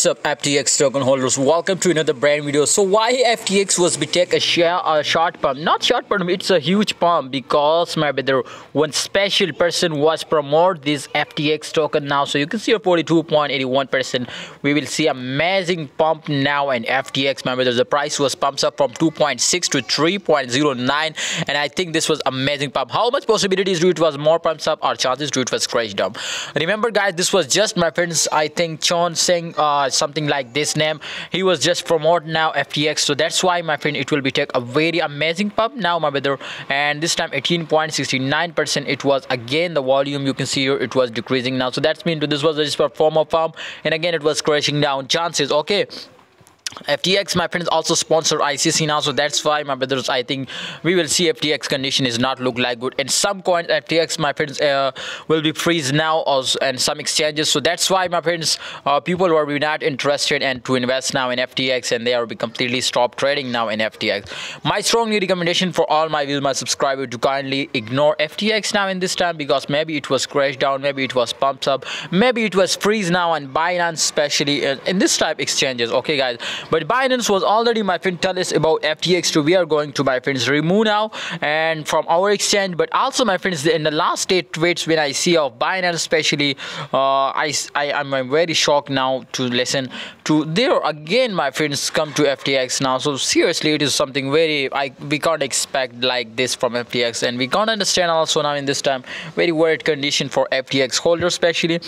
what's up FTX token holders? Welcome to another brand video. So why FTX was take a share a short pump? Not short pump it's a huge pump because my brother one special person was promote this FTX token now. So you can see a 42.81 percent. We will see amazing pump now in FTX brother. The price was pumps up from 2.6 to 3.09 and I think this was amazing pump. How much possibilities do it was? More pumps up or chances do it was crashed down remember guys this was just my friends I think Chon saying uh, something like this name. He was just promote now ftx so that's why my friend it will be take a very amazing pump now my brother. And this time 18.69 percent it was again the volume. You can see here it was decreasing now. So that's mean to this was just a form of pump. And again it was crashing down. Chances okay FTX, my friends, also sponsor ICC now, so that's why, my brothers, I think we will see FTX condition is not look like good. And some coins, FTX, my friends, uh, will be freeze now, also, and some exchanges. So that's why, my friends, uh, people are not interested and to invest now in FTX, and they are be completely stop trading now in FTX. My strongly recommendation for all my viewers, my subscribers, to kindly ignore FTX now in this time because maybe it was crashed down, maybe it was pumped up, maybe it was freeze now, and Binance, especially in, in this type exchanges. Okay, guys but Binance was already my friend tell us about FTX to we are going to my friends remove now and from our exchange but also my friends in the last eight tweets when I see of Binance especially uh, I, I am very shocked now to listen to there again my friends come to FTX now. So seriously it is something very I we can't expect like this from FTX and we can't understand also now in this time very worried condition for FTX holders especially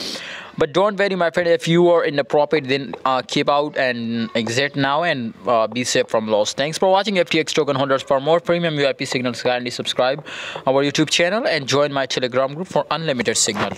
but don't worry my friend if you are in the profit then uh, keep out and exit now and uh, be safe from loss. Thanks for watching ftx token holders for more premium VIP signals kindly subscribe our youtube channel and join my telegram group for unlimited signal